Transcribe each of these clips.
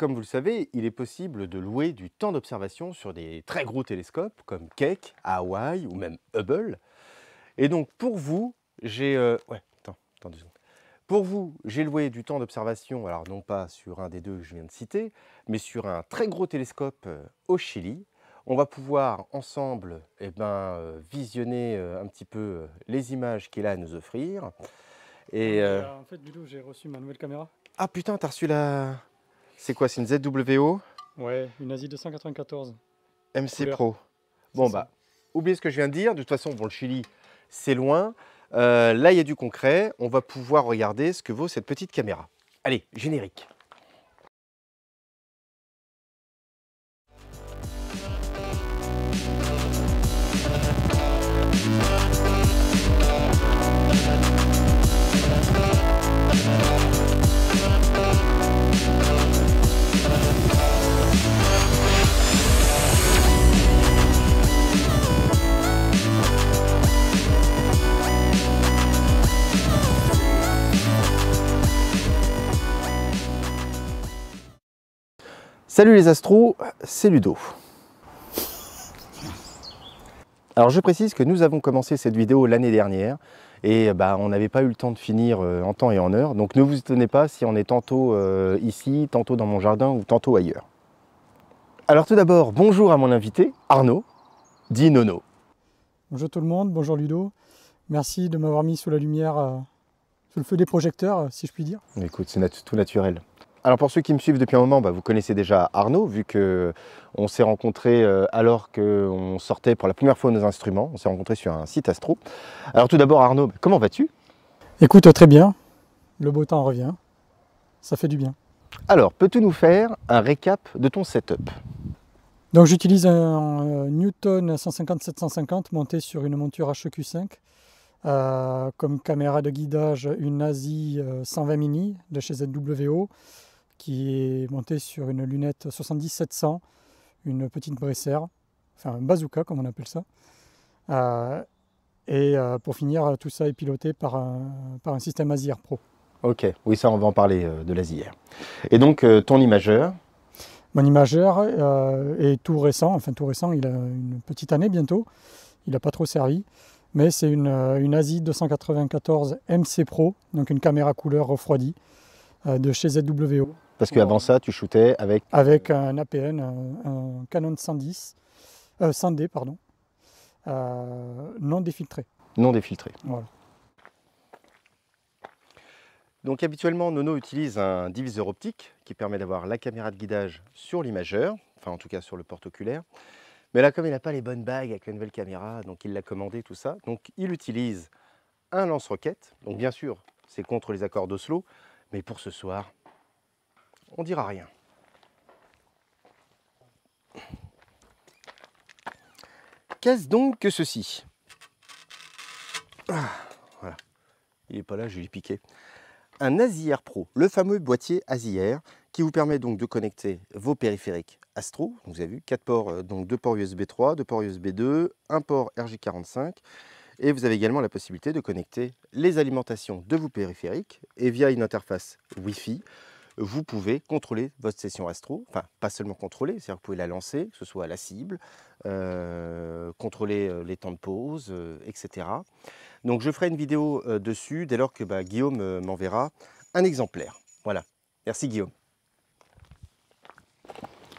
comme vous le savez, il est possible de louer du temps d'observation sur des très gros télescopes comme Keck à Hawaï ou même Hubble. Et donc pour vous, j'ai euh, ouais, attends, attends deux secondes. Pour vous, j'ai loué du temps d'observation, alors non pas sur un des deux que je viens de citer, mais sur un très gros télescope euh, au Chili. On va pouvoir ensemble eh ben, euh, visionner un petit peu les images qu'il a à nous offrir. Et En fait, Ludo, j'ai reçu ma nouvelle caméra. Ah putain, t'as reçu la... C'est quoi, c'est une ZWO Ouais, une Asie 294. MC Pro. Bon bah, oubliez ce que je viens de dire. De toute façon, bon, le Chili, c'est loin. Euh, là, il y a du concret. On va pouvoir regarder ce que vaut cette petite caméra. Allez, générique. Salut les astros, c'est Ludo. Alors je précise que nous avons commencé cette vidéo l'année dernière et bah, on n'avait pas eu le temps de finir euh, en temps et en heure. Donc ne vous étonnez pas si on est tantôt euh, ici, tantôt dans mon jardin ou tantôt ailleurs. Alors tout d'abord, bonjour à mon invité, Arnaud, dit Nono. Bonjour tout le monde, bonjour Ludo. Merci de m'avoir mis sous la lumière, euh, sous le feu des projecteurs, si je puis dire. Écoute, c'est tout naturel. Alors pour ceux qui me suivent depuis un moment, bah, vous connaissez déjà Arnaud, vu qu'on s'est rencontrés euh, alors qu'on sortait pour la première fois nos instruments. On s'est rencontrés sur un site astro. Alors tout d'abord Arnaud, comment vas-tu? Écoute, très bien. Le beau temps revient. Ça fait du bien. Alors, peux-tu nous faire un récap de ton setup? Donc j'utilise un Newton 150-750 monté sur une monture HEQ5. Euh, comme caméra de guidage, une ASI 120 mini de chez ZWO qui est monté sur une lunette 70-700, une petite Bresser, enfin un bazooka comme on appelle ça. Euh, et euh, pour finir, tout ça est piloté par un, par un système ASIR Pro. Ok, oui ça on va en parler euh, de l'ASIR. Et donc ton imageur? Mon imageur est tout récent, enfin tout récent, il a une petite année bientôt, il n'a pas trop servi, mais c'est une, une ASI 294 MC Pro, donc une caméra couleur refroidie de chez ZWO. Parce qu'avant ça, tu shootais avec Avec un APN, un, Canon 110, 100D, euh, pardon, euh, non défiltré. Non défiltré. Voilà. Donc habituellement, Nono utilise un diviseur optique qui permet d'avoir la caméra de guidage sur l'imageur, enfin en tout cas sur le porte-oculaire. Mais là, comme il n'a pas les bonnes bagues avec la nouvelle caméra, donc il l'a commandé, tout ça, donc il utilise un lance-roquette. Donc bien sûr, c'est contre les accords d'Oslo, mais pour ce soir, on dira rien. Qu'est-ce donc que ceci? Ah. Il n'est pas là, je l'ai piqué. Un ASIR Pro, le fameux boîtier ASIR qui vous permet donc de connecter vos périphériques Astro. vous avez vu, 4 ports, euh, donc 2 ports USB 3, 2 ports USB 2, un port RJ45. Et vous avez également la possibilité de connecter les alimentations de vos périphériques et via une interface Wi-Fi vous pouvez contrôler votre session astro, enfin pas seulement contrôler, c'est-à-dire que vous pouvez la lancer, que ce soit à la cible, euh, contrôler euh, les temps de pause, euh, etc. Donc je ferai une vidéo dessus dès lors que bah, Guillaume m'enverra un exemplaire. Voilà, merci Guillaume.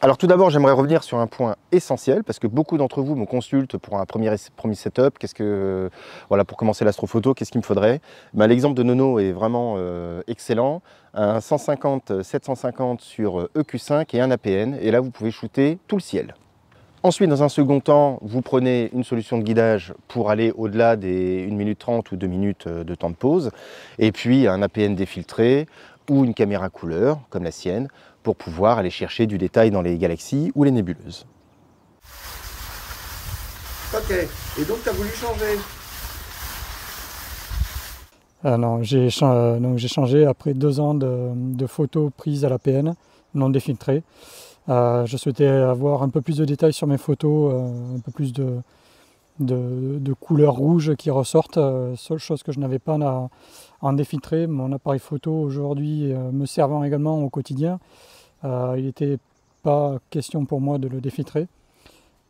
Alors tout d'abord, j'aimerais revenir sur un point essentiel parce que beaucoup d'entre vous me consultent pour un premier, premier setup. Qu'est-ce que voilà pour commencer l'astrophoto, qu'est-ce qu'il me faudrait? Ben, L'exemple de Nono est vraiment euh, excellent. Un 150-750 sur EQ5 euh, e et un APN. Et là, vous pouvez shooter tout le ciel. Ensuite, dans un second temps, vous prenez une solution de guidage pour aller au-delà des 1 minute 30 ou 2 minutes euh, de temps de pause. Et puis un APN défiltré ou une caméra couleur comme la sienne pour pouvoir aller chercher du détail dans les galaxies ou les nébuleuses. Ok, et donc tu as voulu changer? Ah non, j'ai changé après deux ans de, photos prises à la PN, non défiltrées. Euh, je souhaitais avoir un peu plus de détails sur mes photos, euh, un peu plus de, de, couleurs rouges qui ressortent. Euh, seule chose que je n'avais pas en défiltré. Mon appareil photo aujourd'hui me servant également au quotidien, Euh, il n'était pas question pour moi de le défiltrer.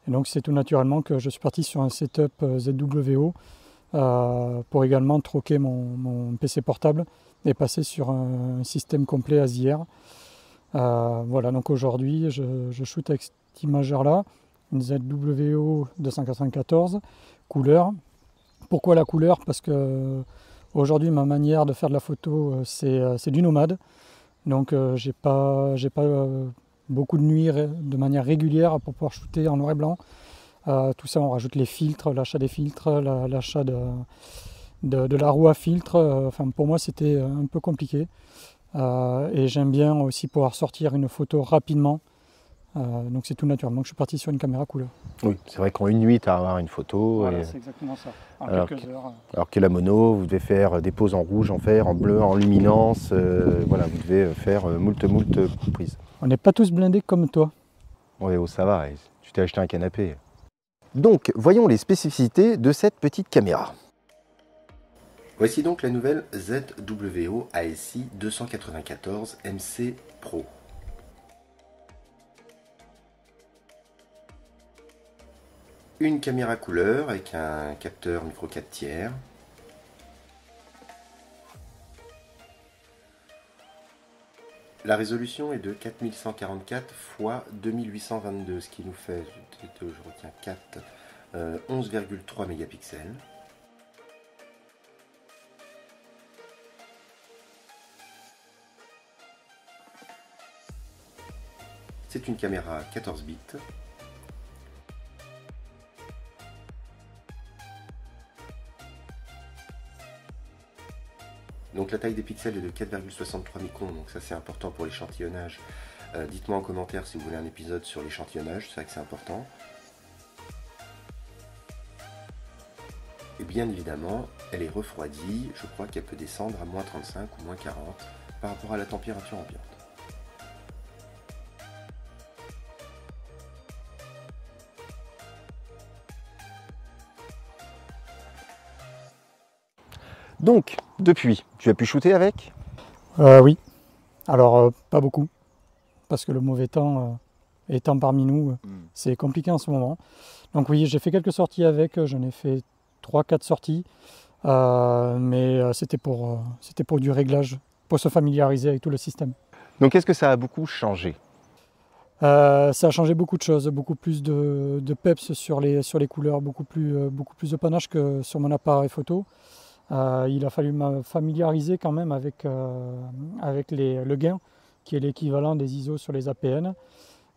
Et donc c'est tout naturellement que je suis parti sur un setup euh, ZWO euh, pour également troquer mon, PC portable et passer sur un, système complet ASIR. voilà, donc aujourd'hui je, je shoot avec cet imageur là, une ZWO 294 couleur. Pourquoi la couleur? Parce que aujourd'hui ma manière de faire de la photo c'est du nomade. Donc euh, j'ai pas, pas euh, beaucoup de nuits de manière régulière pour pouvoir shooter en noir et blanc. Euh, tout ça, on rajoute les filtres, l'achat des filtres, l'achat de, de, la roue à filtre. enfin, pour moi, c'était un peu compliqué. et j'aime bien aussi pouvoir sortir une photo rapidement euh, donc c'est tout naturellement que je suis parti sur une caméra couleur. Oui, c'est vrai qu'en une nuit, tu as avoir une photo. Voilà, c'est exactement ça. En alors quelques heures. Euh. Alors que la mono, vous devez faire des poses en rouge, en fer, en bleu, en luminance. Euh, voilà, vous devez faire moult, moult prises. On n'est pas tous blindés comme toi. Oui, oh, ça va, tu t'es acheté un canapé. Donc, voyons les spécificités de cette petite caméra. Voici donc la nouvelle ZWO ASI 294 MC Pro. Une caméra couleur avec un capteur micro 4 tiers. La résolution est de 4144 x 2822, ce qui nous fait, je, retiens 4, 11,3 mégapixels. C'est une caméra 14 bits Donc la taille des pixels est de 4,63 microns, donc ça c'est important pour l'échantillonnage. Euh, dites-moi en commentaire si vous voulez un épisode sur l'échantillonnage, c'est vrai que c'est important. Et bien évidemment, elle est refroidie, je crois qu'elle peut descendre à moins 35 ou moins 40 par rapport à la température ambiante. Donc, depuis, tu as pu shooter avec? Euh, Oui. Alors, euh, pas beaucoup. Parce que le mauvais temps euh, étant parmi nous, hmm. c'est compliqué en ce moment. Donc oui, j'ai fait quelques sorties avec. J'en ai fait 3-4 sorties. mais c'était pour, c'était pour du réglage, pour se familiariser avec tout le système. Donc est-ce que ça a beaucoup changé? Ça a changé beaucoup de choses, beaucoup plus de, peps sur les, sur les couleurs, beaucoup plus, beaucoup plus de panache que sur mon appareil photo. Euh, il a fallu me familiariser quand même avec, euh, avec le gain, qui est l'équivalent des ISO sur les APN.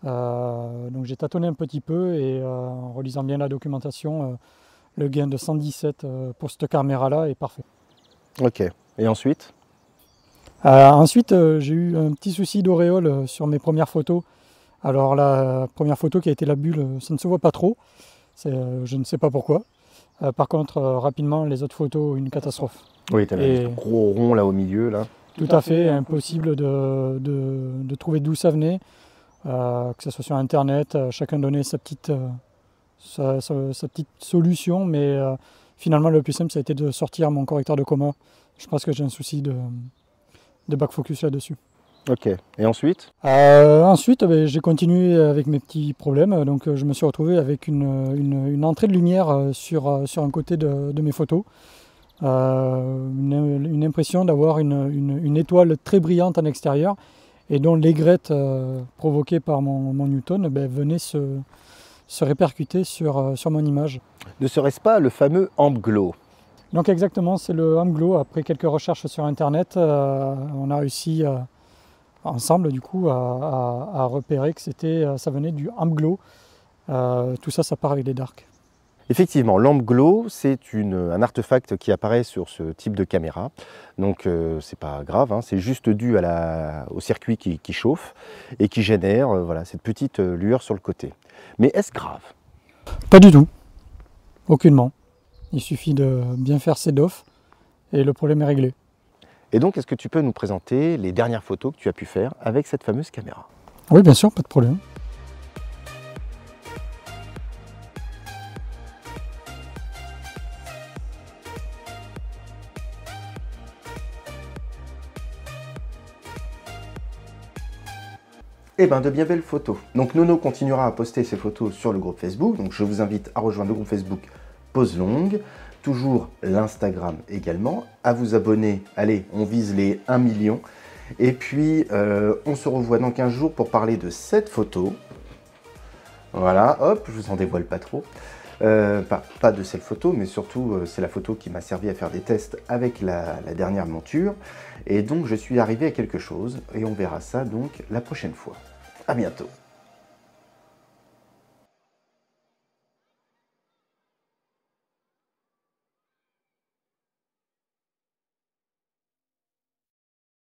Euh, donc j'ai tâtonné un petit peu et en relisant bien la documentation, le gain de 117 pour cette caméra-là est parfait. Ok. Et ensuite? Ensuite, j'ai eu un petit souci d'auréole sur mes premières photos. Alors la première photo qui a été la bulle, ça ne se voit pas trop. je ne sais pas pourquoi. Euh, par contre, euh, rapidement, les autres photos, une catastrophe. Oui, tu as un gros rond là au milieu. là. Tout à fait, impossible de, de, trouver d'où ça venait, euh, que ce soit sur Internet, chacun donnait sa petite, sa, petite solution, mais finalement le plus simple, ça a été de sortir mon correcteur de coma. Je pense que j'ai un souci de, de back focus là-dessus. Ok. Et ensuite euh, Ensuite, ben, j'ai continué avec mes petits problèmes. Donc, euh, je me suis retrouvé avec une, entrée de lumière euh, sur, sur un côté de, mes photos. une, impression d'avoir une, étoile très brillante en extérieur et dont l'aigrette provoquée par mon, Newton ben, venait se, se répercuter sur, sur mon image. Ne serait-ce pas le fameux amp glow donc exactement, c'est le amp glow. Après quelques recherches sur internet, on a réussi à ensemble du coup à, repérer que c'était, euh, ça venait du amp glow. Euh, tout ça, ça part avec des darks. Effectivement, l'amp glow, c'est un artefact qui apparaît sur ce type de caméra. Donc euh, c'est pas grave, hein. c'est juste dû à la, au circuit qui, chauffe et qui génère voilà, cette petite lueur sur le côté. Mais est-ce grave? Pas du tout, aucunement. Il suffit de bien faire ses doffs et le problème est réglé. Et donc, est-ce que tu peux nous présenter les dernières photos que tu as pu faire avec cette fameuse caméra? Oui, bien sûr, pas de problème. eh ben, de bien belles photos. Donc Nono continuera à poster ses photos sur le groupe Facebook. Donc je vous invite à rejoindre le groupe Facebook Pause Longue. Toujours l'Instagram également. À vous abonner. Allez, on vise les 1 million. Et puis, euh, on se revoit dans 15 jours pour parler de cette photo. Voilà, hop, je vous en dévoile pas trop. Euh, pas, de cette photo, mais surtout euh, c'est la photo qui m'a servi à faire des tests avec la, la, dernière monture. Et donc je suis arrivé à quelque chose et on verra ça donc la prochaine fois. À bientôt